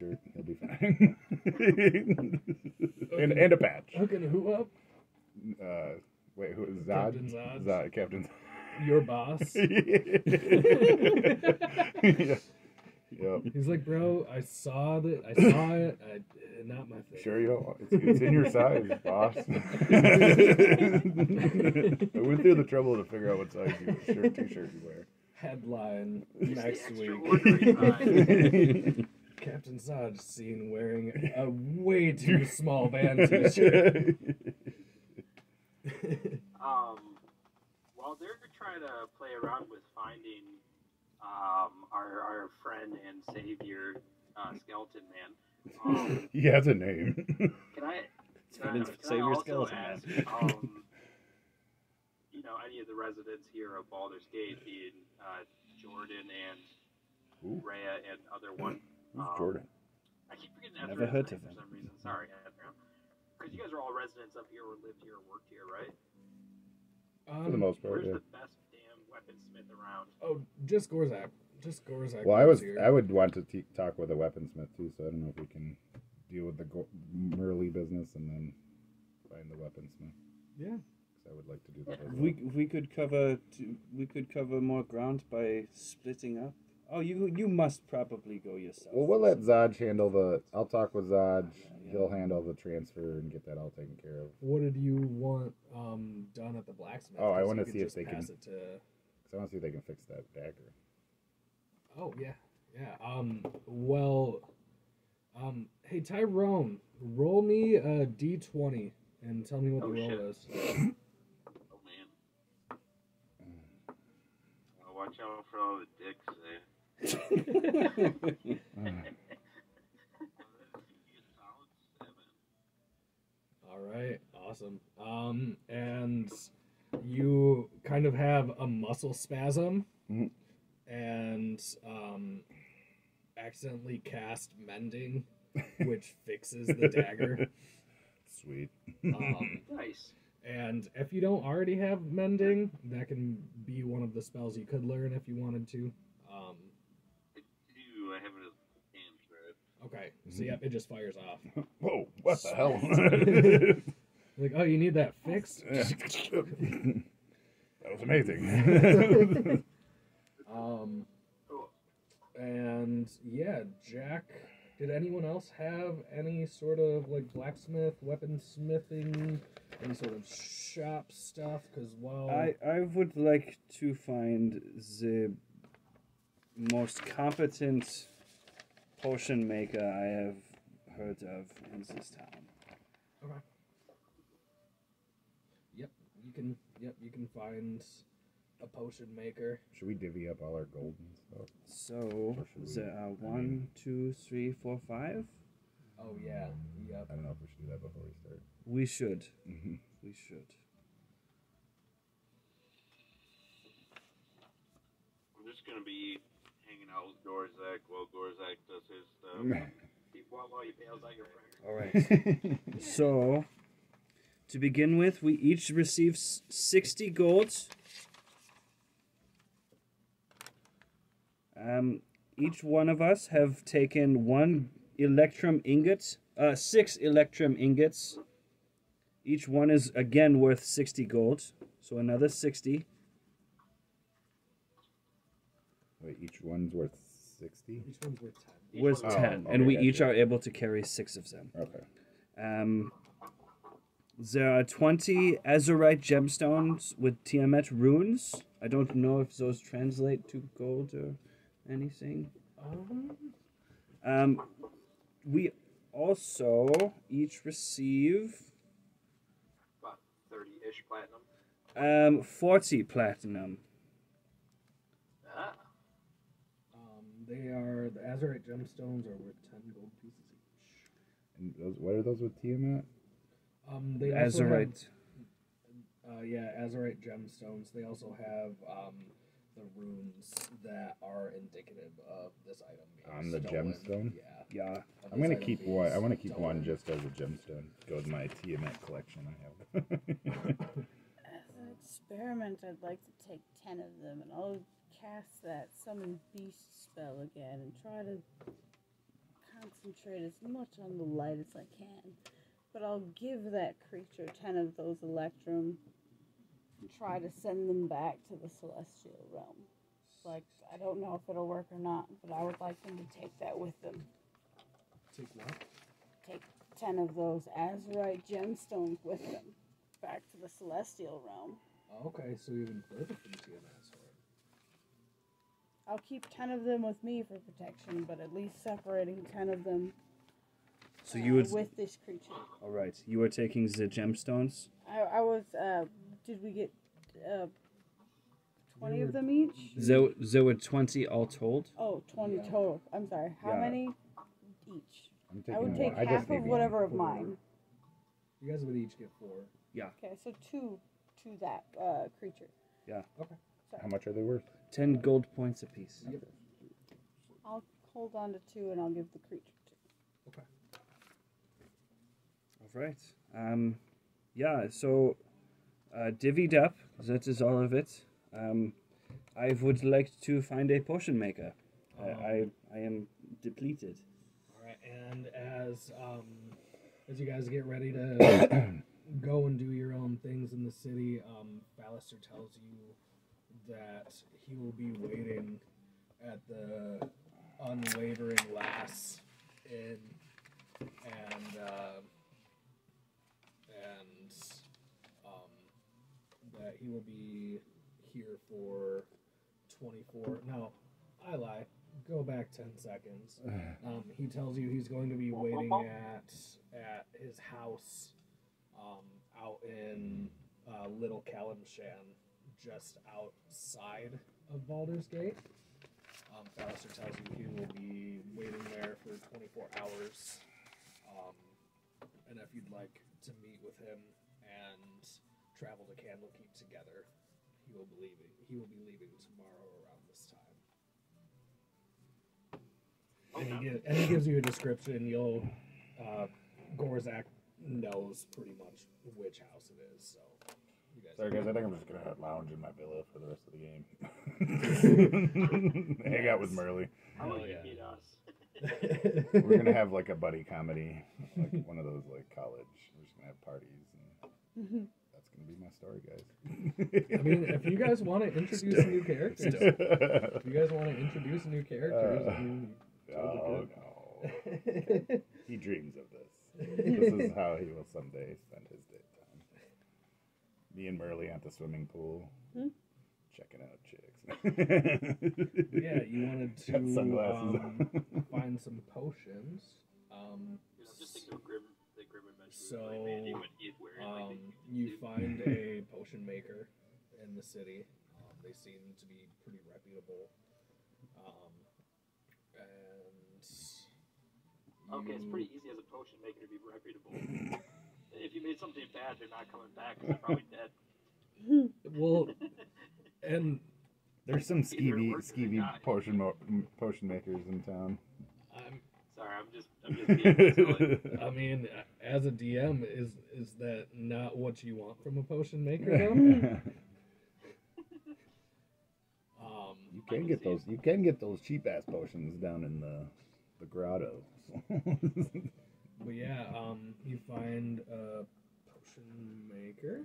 shirt. He'll be fine. and, and a patch. Hooking who up? Uh, wait, who is Zod? Captain Zod. Zod, Captain. Your boss. yeah. Yep. He's like, bro, I saw that. I saw it. I, not my thing. Sure, you. It's, it's in your size, boss. I went through the trouble to figure out what size you shirt, t-shirt you wear. Headline next week. Extraordinary size. Captain Zod seen wearing a way too small band t-shirt. um, while they're trying to play around with finding um, our, our friend and savior, uh, Skeleton Man, um, he has a name. can I, can I, Friend and can I savior also Skeleton ask, Man. um, you know, any of the residents here of Baldur's Gate, being uh, Jordan and Ooh. Rhea and other one, Who's um, Jordan? I keep forgetting Never heard name of for him. some reason. Sorry, Ezra. Because you guys are all residents up here, or lived here, or worked here, right? For the Um, most part, Where's yeah. the best damn weaponsmith around? oh, just Gorzak. Just Gorzak. Well, I was here. I would want to t- talk with a weaponsmith too, so I don't know if we can deal with the go- Merly business and then find the weaponsmith. Yeah. 'Cause I would like to do that. As well. We we could cover two, we could cover more ground by splitting up. Oh, you you must probably go yourself. Well, we'll let Zodge handle the. I'll talk with Zodge. He'll handle the transfer and get that all taken care of. What did you want um, done at the blacksmith? Oh, I 'Cause wanna could see if just they can- It to... Cause I want to see if they can fix that dagger. Oh yeah, yeah. Um, well, um, hey Tyrone, roll me a d twenty and tell me what Oh, the roll shit. is. Oh man. Watch out for all the dicks, eh? All right, awesome. Um, and you kind of have a muscle spasm, Mhm. and um, accidentally cast mending, which fixes the dagger. Sweet. Um, Nice. and if you don't already have mending, that can be one of the spells you could learn if you wanted to. Um, I do. I have it as hands, right? Okay, so yep, it just fires off. Whoa! What the hell? Like, oh, you need that fixed? that was amazing. Um, and yeah, Jack. Did anyone else have any sort of like blacksmith, weaponsmithing, any sort of shop stuff? Because while I I would like to find the most competent potion maker I have heard of in this town. yep, you can yep you can find a potion maker. Should we divvy up all our gold and stuff? So Or should we- there are one, two, three, four, five. Oh yeah, yep. I don't know if we should do that before we start. We should. Mhm. We should. I'm just gonna be hanging out with Gorzak while Gorzak does his stuff. while, while he bails out your friend. All right. so, to begin with, we each receive 60 golds. Um, each one of us have taken one electrum ingot, uh, six electrum ingots. Each one is again worth 60 gold. So another 60. Wait, each one's worth sixty. Each one's worth ten. Each Worth one's- 10. Oh, and we okay, each gotcha. are able to carry six of them. Okay. Um, there are 20 Azurite gemstones with Tiamat runes. I don't know if those translate to gold or anything. Um, Um, we also each receive About 30 ish platinum. um, 40 platinum. Ah. um, they are the Azurite gemstones are worth ten gold pieces each. And those, what are those with Tiamat? Um, they also have Azurite. Uh, yeah, Azurite gemstones. They also have um, the runes that are indicative of this item being On the stolen. gemstone? Yeah. Yeah. I'm gonna keep one. I want to keep one just as a gemstone. Go with my Tiamat collection I have. As an experiment, I'd like to take ten of them, and I'll cast that summon beast spell again and try to concentrate as much on the light as I can. But I'll give that creature 10 of those Electrum and try to send them back to the Celestial Realm. Like, I don't know if it'll work or not, but I would like them to take that with them. Take what? Take 10 of those Azurite gemstones with them back to the Celestial Realm. Okay, so even further from TMS. I'll keep 10 of them with me for protection, but at least separating 10 of them So uh, you would. with this creature. All right. You are taking the gemstones. I, I was, uh, did we get uh, 20 There of them each? There, there were twenty all told. Oh, 20 Yeah. total. I'm sorry. How Yeah. many each? I'm I would take I just half of whatever of mine. You guys would each get four. Yeah. Okay, so two to that uh, creature. Yeah. Okay. Sorry. How much are they worth? Ten gold points apiece. Yep. I'll hold on to two and I'll give the creature two. Okay. All right. Um, yeah. So, uh, divvied up. That is all of it. Um, I would like to find a potion maker. I, I, I am depleted. All right, and as um, as you guys get ready to go and do your own things in the city, um, Ballister tells you that he will be waiting at the unwavering lass inn, and uh, and um, that he will be here for twenty four. No, I lie. Go back ten seconds. Um, he tells you he's going to be waiting at at his house um, out in uh, Little Calimshan, just outside of Baldur's Gate. Um, Ballister tells you he will be waiting there for 24 hours. Um, and if you'd like to meet with him and travel to Candlekeep together, he will be leaving. He will be leaving tomorrow around this time. And he, gives, and he gives you a description. You'll uh, Gorzak knows pretty much which house it is. So. Sorry guys, I think I'm just gonna lounge in my villa for the rest of the game. Hang out with Merle. How Hell would yeah. beat us? We're gonna have like a buddy comedy, like one of those like college. We're just gonna have parties, and that's gonna be my story, guys. I mean, if you guys want to introduce new characters, if you guys want to introduce new characters, Uh, I mean, oh no, he dreams of this. This is how he will someday spend his daytime. Me and Merle at the swimming pool, Hmm? checking out chicks. yeah, you wanted to sunglasses um, find some potions. Um, You know, just think of Grim, the Grim Adventure So, really Mandy when he's wearing like um, the you find a potion maker in the city. Um, they seem to be pretty reputable. Um, and Okay, it's pretty easy as a potion maker to be reputable. If you made something bad, they're not coming back. They're probably dead. Well, and There's some Either skeevy, works or they skeevy potion mo- potion makers in town. I'm, Sorry, I'm just, I'm just being silly. I mean, as a DM, is is that not what you want from a potion maker? Though? um, You can get those. You can get those cheap ass potions down in the the grotto. But yeah, um, you find a potion maker.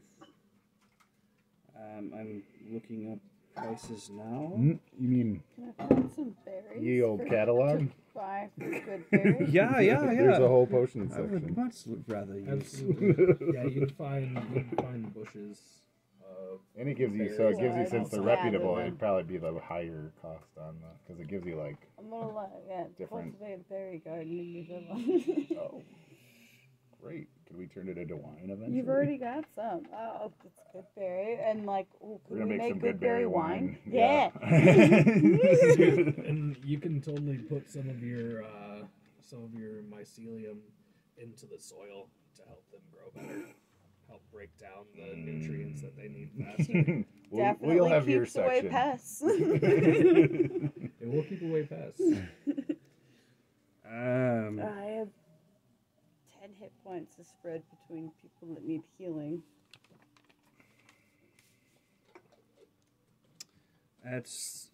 Um, I'm looking up prices now. Hmm? you mean Can I find some berries? ye old for- catalog? to Buy for good berries? Yeah, yeah, yeah. There's a whole potion I would section. much rather use. Absolutely. yeah, you'd find you'd find bushes of And it gives you so it gives you since they're yeah, reputable, it'd probably be the higher cost on the because it gives you like I'm gonna like, yeah, Different. cultivate a berry garden in your oh great. Could we turn it into wine eventually? You've already got some. Oh, that's good berry. And like, oh, We're gonna we make, make some good berry wine? Yeah. and you can totally put some of your uh, some of your mycelium into the soil to help them grow better, help break down the nutrients that they need faster. we'll, Definitely we'll have your keeps away section. pests. it will keep away pests. Um, I have ten hit points to spread between people that need healing. That's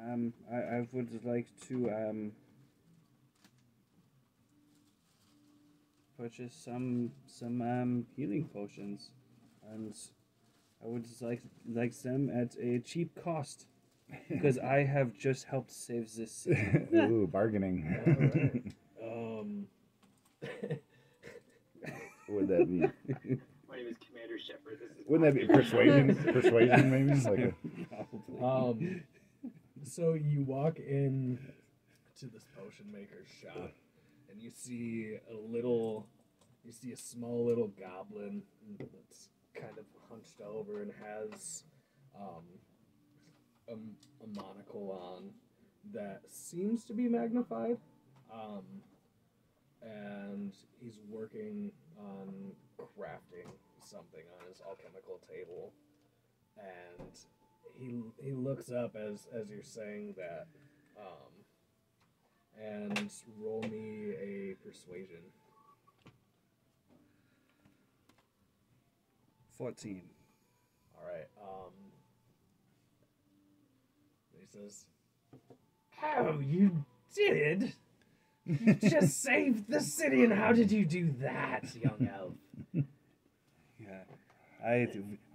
Um, I, I would like to um, purchase some some um, healing potions, and I would like like them at a cheap cost, because I have just helped save this city. Ooh, bargaining. Um, Would that be? My name is Commander Shepard. This is Wouldn't that be persuasion? persuasion, maybe. Like a, um, so you walk in to this potion maker's shop, and you see a little, you see a small little goblin that's kind of hunched over and has um, a, a monocle on that seems to be magnified. Um, and he's working on crafting something on his alchemical table. And he he looks up as as you're saying that, um, and roll me a persuasion. Fourteen. All right. Um, he says, "How you did? You just saved the city, and how did you do that, young elf?" Yeah, I,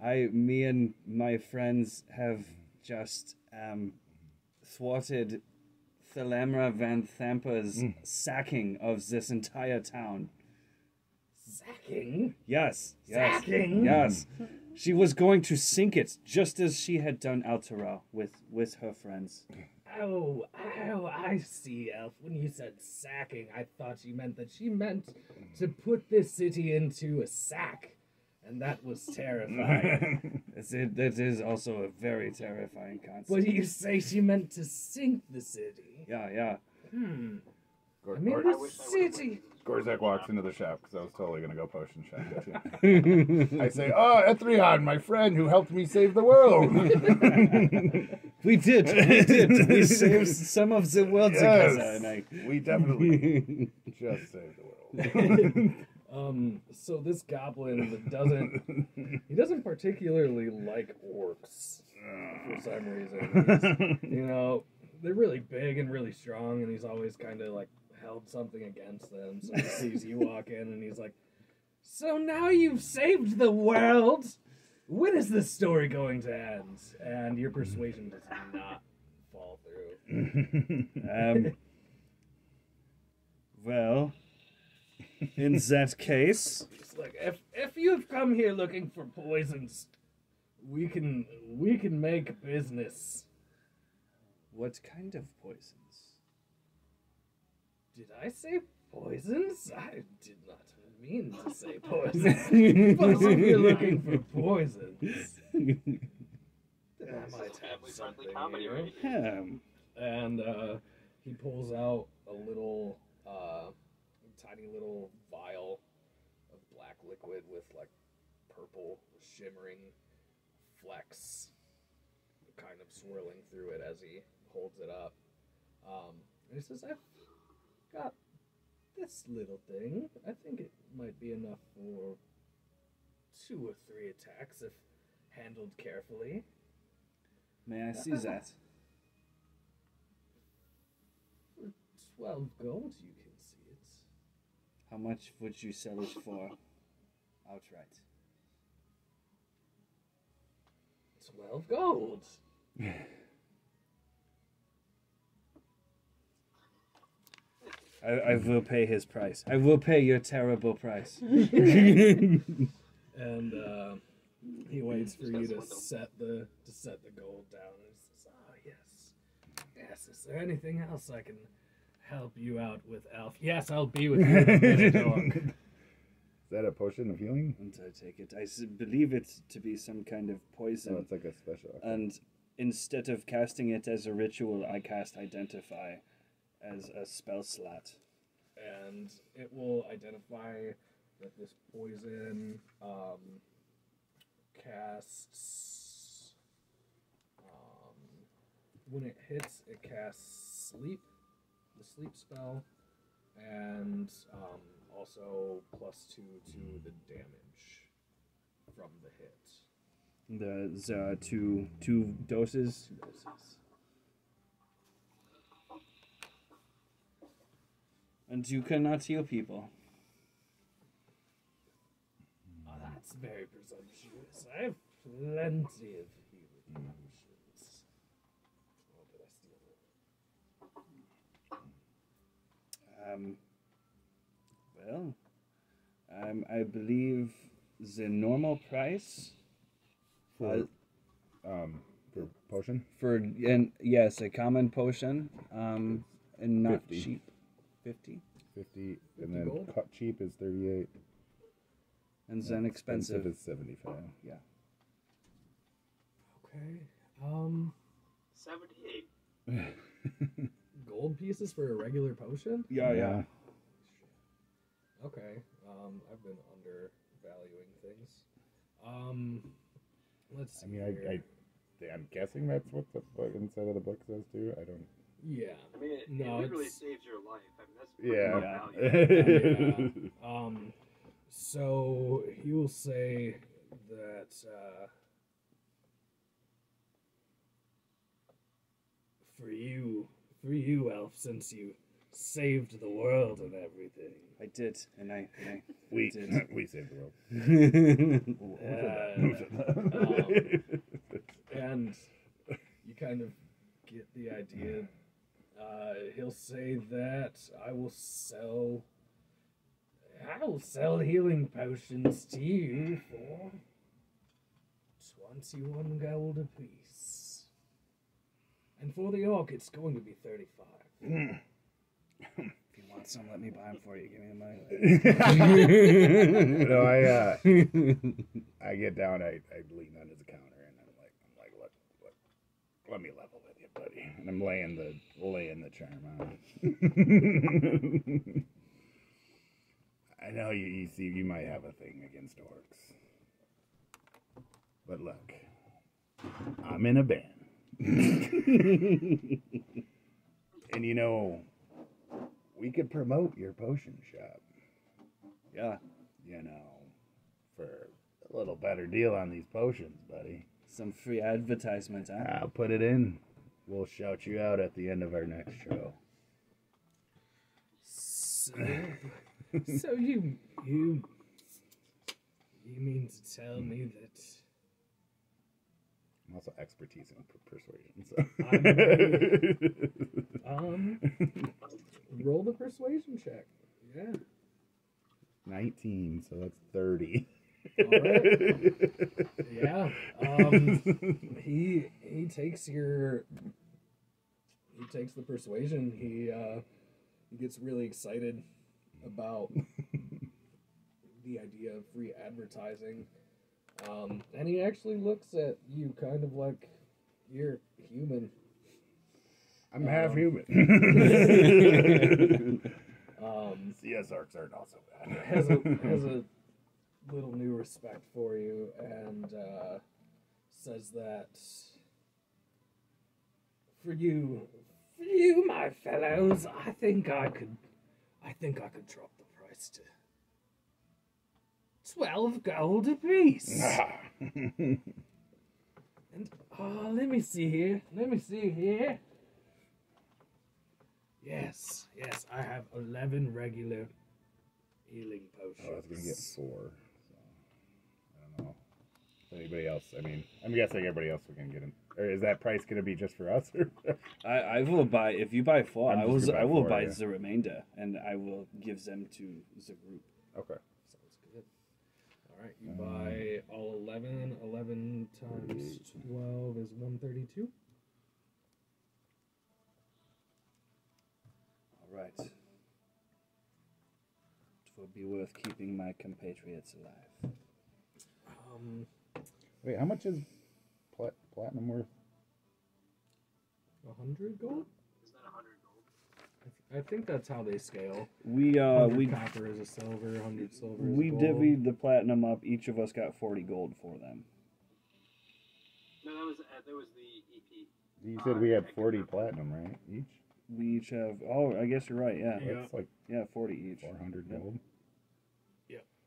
I, me and my friends have just um, thwarted Thalamra Vanthampur's hmm. sacking of this entire town. Sacking? Yes, yes, Sacking? yes. She was going to sink it, just as she had done Elturel with with her friends. Oh, oh, I see, Elf. When you said sacking, I thought you meant that she meant to put this city into a sack. And that was terrifying. It's, it, that is also a very terrifying concept. What do you say she meant to sink the city. yeah, yeah. Hmm. Gor- I mean, Gor- the I wish I would've city. Gorzak walks into the shop because I was totally gonna go potion shop. I say, "Oh, Etrion, my friend who helped me save the world." We did, we did. We saved some of the world together. yes, And I, we definitely just saved the world. Um, so this goblin doesn't he doesn't particularly like orcs for some reason. He's- you know, they're really big and really strong, and he's always kind of like held something against them. So he sees you walk in, and he's like, "So now you've saved the world. When is this story going to end?" And your persuasion does not fall through. um, well, in that case, It's like if if you've come here looking for poisons, we can we can make business. what kind of poisons? Did I say poisons? I did not mean to say poisons. but if you're looking for poisons, I might have something comedy here. right here. Um, And uh, he pulls out a little, uh, tiny little vial of black liquid with like purple shimmering flecks kind of swirling through it as he holds it up. Um, and he says, I've got this little thing. I think it might be enough for two or three attacks if handled carefully. may I see that? For 12 gold, you can. How much would you sell it for outright? 12 gold. I, I will pay his price. I will pay your terrible price. and uh, he waits for you to set the to set the gold down. And says, "Oh yes, yes. Is there anything else I can help you out with, Elf? Yes, I'll be with you in a minute, Orc." Is that a potion of healing? and I take it. I believe it to be some kind of poison. Oh, it's like a special. and instead of casting it as a ritual, I cast Identify as a spell slot. and it will identify that this poison um, casts. Um, when it hits, it casts sleep, the sleep spell, and um, also plus two to the damage from the hit. There's uh, two two doses. Two doses. And you cannot heal people. Oh, that's very presumptuous. I have plenty of healing. Um, well, um, I believe the normal price For, um, for potion? for and yes, a common potion, um, and not 50. cheap. Fifty, 50, 50 and then gold? cut cheap is 38. and then expensive. is 75. Yeah. Okay. Um, 78. gold pieces for a regular potion? Yeah, yeah. Okay. Um, I've been undervaluing things. Um, let's see. I mean, I, here. I, I'm guessing that's what the book inside of the book says too. I don't. yeah. I mean, it, No, it literally it's- saves your life. I mean, that's pretty Yeah. good value. Yeah. Um, so he will say that uh, for you, for you, Elf, since you saved the world and everything. I did, and I, and we did. we saved the world. Uh, um, and you kind of get the idea. Uh, he'll say that I will sell. I will sell healing potions to you for twenty-one gold apiece. And for the orc, it's going to be thirty-five. if you want some, let me buy them for you. Give me the money. no, I uh, I get down, I, I lean under the counter, and I'm like, I'm like, let, let, let me level with you, buddy. And I'm laying the laying the charm on. I know you, you see, you might have a thing against orcs, but look, I'm in a band, and you know, we could promote your potion shop yeah, you know, for a little better deal on these potions, buddy. some free advertisement, huh? I'll put it in. We'll shout you out at the end of our next show. So, so you you you mean to tell me that I'm also expertise in per- persuasion. So. um roll the persuasion check? Yeah. 19, so that's 30. Alright. Yeah. Um he he takes your he takes the persuasion. He uh he gets really excited about the idea of free advertising. Um and he actually looks at you kind of like you're human. I'm half Um, human. Um CS arcs aren't also bad. has a has a little new respect for you and uh, says that for you, for you, my fellows, I think I could, I think I could drop the price to twelve gold apiece. Ah. and oh, let me see here. Let me see here. Yes, yes, I have eleven regular healing potions. Oh, I was gonna get four. So I don't know. If anybody else? I mean, I'm guessing everybody else we can get in. Or is that price gonna be just for us? I, I will buy if you buy four. I'm I will buy I will four, buy yeah. the remainder, and I will give them to the group. okay. Sounds good. All right, you buy all 11. 11 times 12 is 132. All right. It will be worth keeping my compatriots alive. Um, Wait, how much is plat- platinum worth? 100 gold? Is that 100 gold? I, think that's how they scale. We uh we copper is a silver, 100 silver we gold. divvied the platinum up. Each of us got forty gold for them. No, that was uh, that was the EP. You said we had 40 platinum, right? Each? We each have. Oh, I guess you're right. Yeah, Yeah. That's like yeah, forty each. 400 Yeah. gold.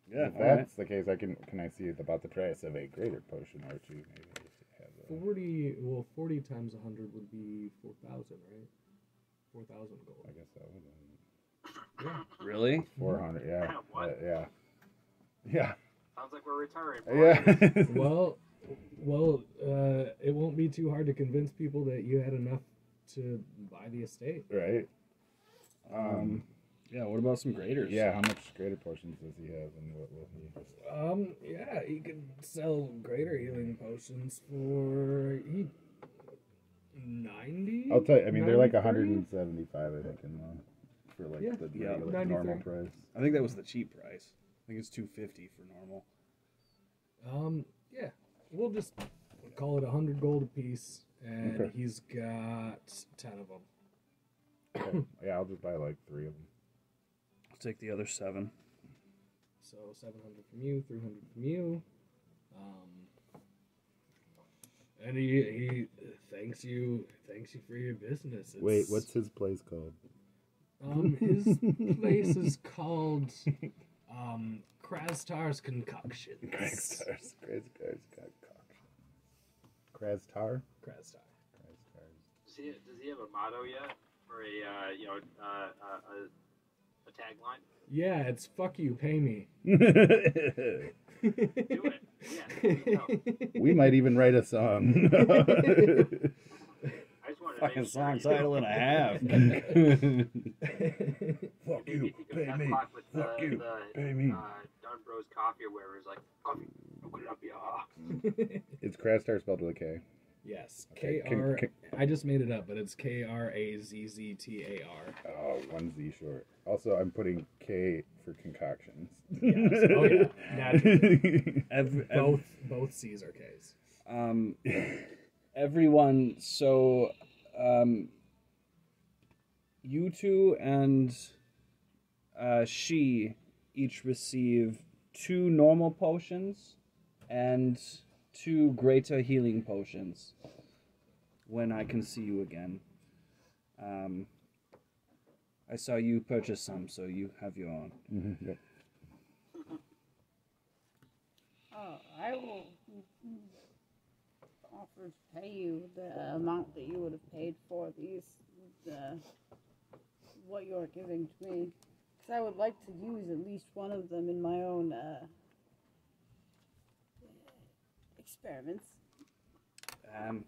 Yeah, if all right. that's the case, I can can I see about the price of a greater potion or two? Maybe if you have a- 40, well, 40 times 100 would be 4,000, right? 4,000 gold. I guess that would. Really? Four hundred. Yeah. What? Uh, yeah. Yeah. Sounds like we're retiring. boys. Yeah. Well, well, uh, it won't be too hard to convince people that you had enough to buy the estate. right. Um. Yeah. What about some graders? Yeah. How much greater potions does he have, and what will he? Um, yeah, he could sell greater healing potions for he ninety. I'll tell you. I mean, they're like 175, I think, in the for like Yeah. the Yeah. regular normal price. I think that was the cheap price. I think it's two fifty for normal. Um, yeah, we'll just call it a hundred gold apiece, and Okay. he's got ten of them. Okay. yeah, I'll just buy like three of them. I'll take the other seven. So seven hundred from you, three hundred from you. Um, and he he thanks you thanks you for your business. It's, Wait, what's his place called? um his place is called um Krastar's Concoctions. Kragstars. Kragstars concoction. Krastar. Krastar. Kragstars. Does he, does he have a motto yet, or a uh, you know uh, uh, a, a tagline? Yeah, it's fuck you, pay me. Do it. Yeah. No. we might even write a song. I just wanted to Fucking make song you title and a half. Fuck you could pass the clock with Fuck you. Pay me. Uh, Don Bros coffee or whatever is like coffee. Columbia. It's Krastar spelled with a K. yes, Okay, K can- can- I just made it up, but it's K R A Z Z T A R. Oh, one Z short. Also, I'm putting K for concoctions. Yes. Oh yeah, naturally. Every, ev- Both both C's are K's. um, everyone. So, um, you two and uh, she each receive two normal potions and two greater healing potions when I can see you again. Um, I saw you purchase some, so you have your own. Mhm, yep. Oh, I will offer to pay you the amount that you would have paid for these, the, what you're giving to me. Because I would like to use at least one of them in my own uh, experiments. Um,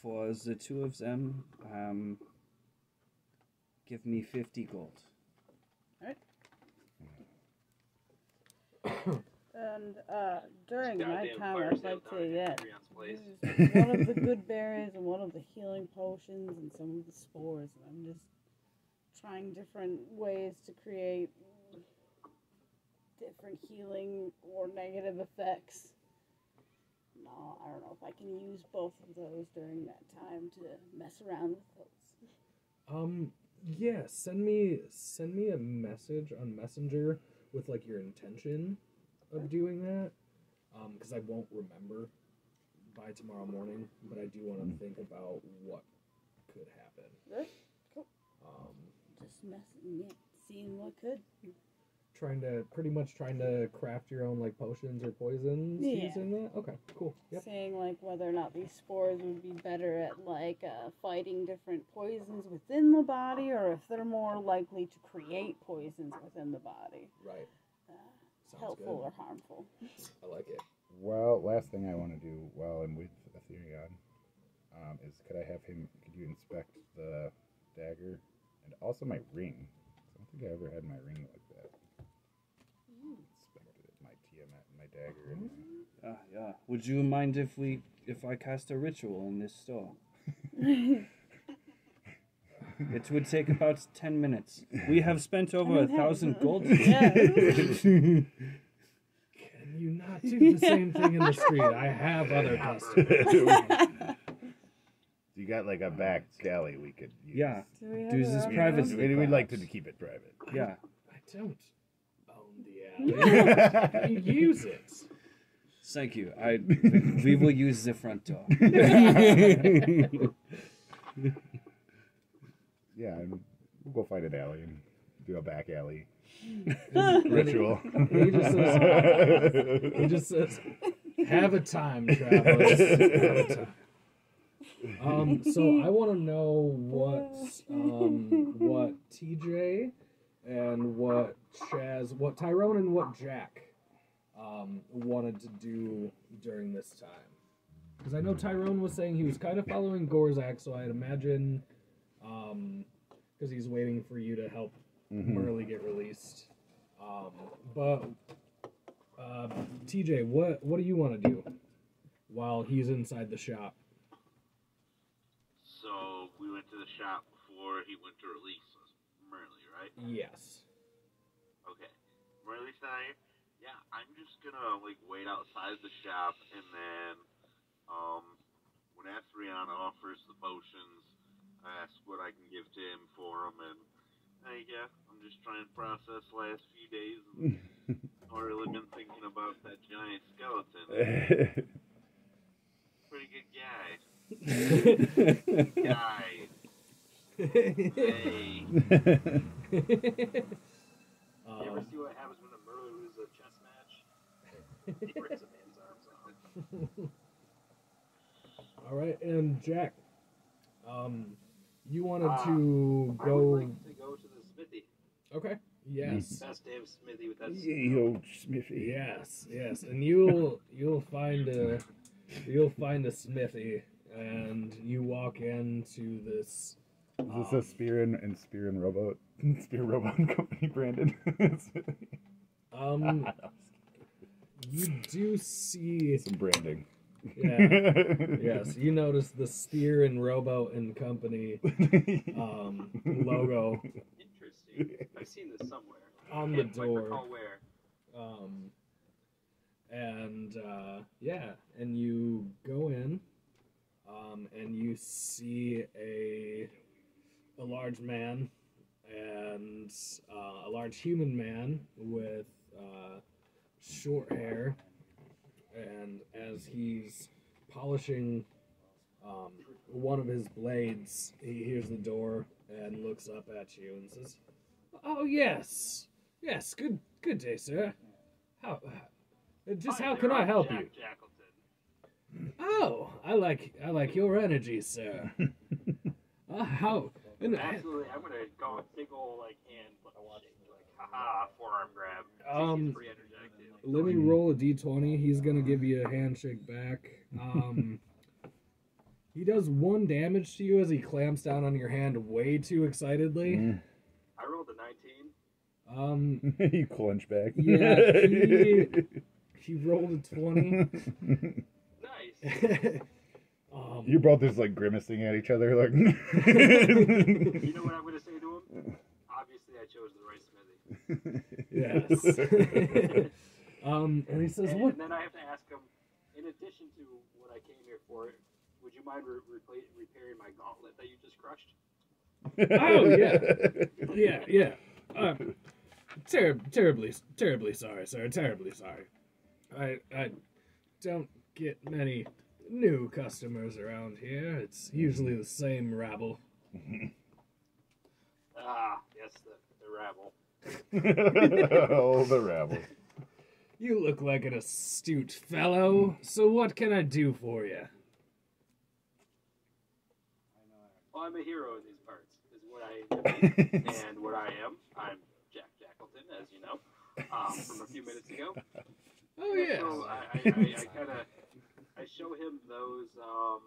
for the two of them, um, give me 50 gold. Alright. and uh, during my time, I'd sale like to at yeah, use one of the good berries and one of the healing potions and some of the spores. And I'm just trying different ways to create different healing or negative effects. No, I don't know if I can use both of those during that time to mess around with those. Um, yeah. Send me send me a message on Messenger with like your intention of doing that. Um, because I won't remember by tomorrow morning, but I do want to think about what could happen. Right? Cool. Um, Just messing, yeah, seeing what could. Trying to pretty much trying to craft your own like potions or poisons Yeah. using that. Okay, cool. Yep. Seeing like whether or not these spores would be better at like uh, fighting different poisons within the body, or if they're more likely to create poisons within the body, Right. uh, Sounds helpful good. or harmful. I like it. Well, last thing I want to do while I'm with Ethereon um, is could I have him? Could you inspect the dagger and also my ring? I don't think I ever had my ring like that. Inspect it, my Tiamat, my dagger. And my... Ah, yeah. Would you mind if we, if I cast a ritual in this store? It would take about 10 minutes. We have spent over a thousand gold. Can you not do the same thing in the street? I have other customers. you got like a back alley we could use. Yeah. Do we have Do our this own private- We'd, we'd like to keep it private. Yeah. I don't own the you use it. Thank you. I we will use the front door. Yeah, and we'll go find an alley and do a back alley ritual. He just says, he just says, "Have a time, travelers. Have a time." Um, so I want to know what um, TJ and what Chaz, what Tyrone and what Jack um, wanted to do during this time. Because I know Tyrone was saying he was kind of following Gorzak, so I'd imagine because he's waiting for you to help Mhm. Merle get released. Um, but uh, TJ, what what do you want to do while he's inside the shop? So we went to the shop before he went to release Merly, right? Yes. Okay. Merly's not. Yeah, I'm just gonna like wait outside the shop and then um when Asriana offers the potions, I ask what I can give to him for him and hey yeah, I'm just trying to process the last few days and I've really been thinking about that giant skeleton. Pretty good guy. Guy. Hey. Um, You ever see what happens when a murder loses a chess match? He rips a man's arms off. all right, and Jack, um, you wanted Uh, to I go. would like to go to the smithy. Okay. Yes. Best damn smithy with that. Yay, old Smithy. Yes, yes, and you'll you'll find a you'll find a smithy, and you walk into this. Is this a Spear and, and Spear and Robot Spear Robot Company branded? Um, you do see, Some branding. yeah, yes, you notice the Spear and Robo and Company um, logo Interesting. I've seen this somewhere. on the Can't door. recall where. Um, and uh, yeah, and you go in, um, and you see a a large man and uh, a large human man with uh, short hair, and as he's polishing um, one of his blades, he hears the door and looks up at you and says, "Oh yes, yes, good good day, sir. How uh, just Hi how can I help Jack you?" Oh, I like I like your energy, sir. uh, how? And, Absolutely, I'm gonna go a big old like hand shake, like haha forearm grab. Um, pretty energetic too. let me roll a d20. He's gonna give you a handshake back. Um, he does one damage to you as he clamps down on your hand way too excitedly. Mm. I rolled a 19. Um, you clench back. Yeah, he- he rolled a twenty. Nice. Um, you both just like grimacing at each other, like. you know what I'm gonna say to him? Obviously, I chose the right smithy. Yes. um, and he says, And, "What?" and then I have to ask him, in addition to what I came here for, would you mind re- repla- repairing my gauntlet that you just crushed? Oh, yeah. Yeah, yeah. Um, ter- terribly, terribly sorry, sir. Terribly sorry. I, I don't get many new customers around here. It's usually the same rabble. Ah, yes, the, the rabble. oh, the rabble. You look like an astute fellow. So what can I do for you? Well, I'm a hero in these parts, is what I and what I am. I'm Jack Jackleton, as you know, um, from a few minutes ago. Oh And yes. So I, I, I, I kind of I show him those um,